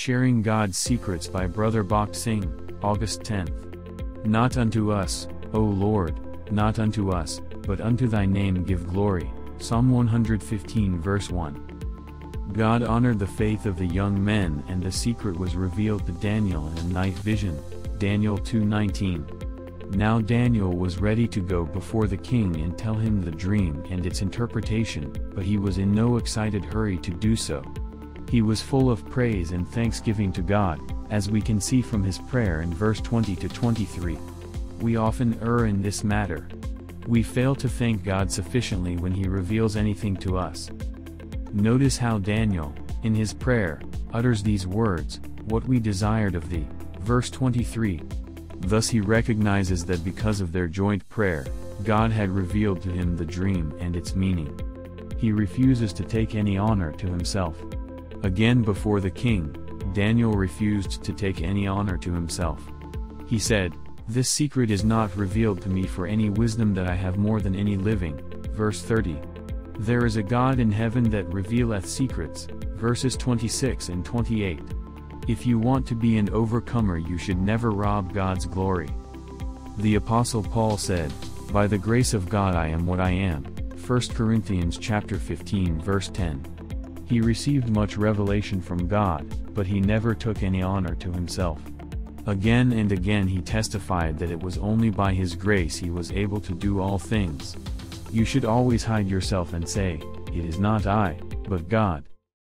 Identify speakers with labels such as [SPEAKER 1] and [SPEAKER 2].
[SPEAKER 1] Sharing God's Secrets by Brother Bakht Singh, August 10th. Not unto us, O Lord, not unto us, but unto thy name give glory. Psalm 115 verse 1. God honored the faith of the young men and the secret was revealed to Daniel in a night vision, Daniel 2.19. Now Daniel was ready to go before the king and tell him the dream and its interpretation, but he was in no excited hurry to do so. He was full of praise and thanksgiving to God, as we can see from his prayer in verse 20 to 23. We often err in this matter. We fail to thank God sufficiently when he reveals anything to us. Notice how Daniel, in his prayer, utters these words, What we desired of thee. Verse 23. Thus he recognizes that because of their joint prayer, God had revealed to him the dream and its meaning. He refuses to take any honor to himself. Again before the king, Daniel refused to take any honor to himself. He said, This secret is not revealed to me for any wisdom that I have more than any living. Verse 30. There is a God in heaven that revealeth secrets. Verses 26 and 28. If you want to be an overcomer you should never rob God's glory. The Apostle Paul said, By the grace of God I am what I am. 1 Corinthians chapter 15 verse 10. He received much revelation from God, but he never took any honor to himself. Again and again he testified that it was only by his grace he was able to do all things. You should always hide yourself and say, It is not I, but God.